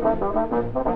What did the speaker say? Gracias.